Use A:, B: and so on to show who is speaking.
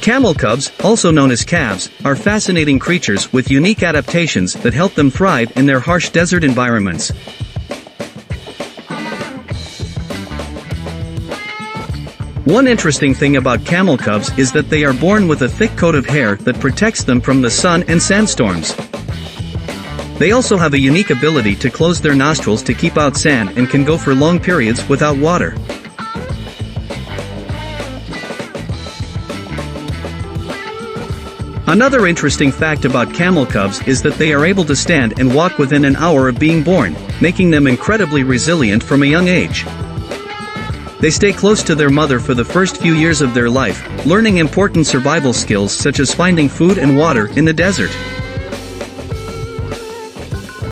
A: Camel cubs, also known as calves, are fascinating creatures with unique adaptations that help them thrive in their harsh desert environments. One interesting thing about camel cubs is that they are born with a thick coat of hair that protects them from the sun and sandstorms. They also have a unique ability to close their nostrils to keep out sand and can go for long periods without water. Another interesting fact about camel cubs is that they are able to stand and walk within an hour of being born, making them incredibly resilient from a young age. They stay close to their mother for the first few years of their life, learning important survival skills such as finding food and water in the desert.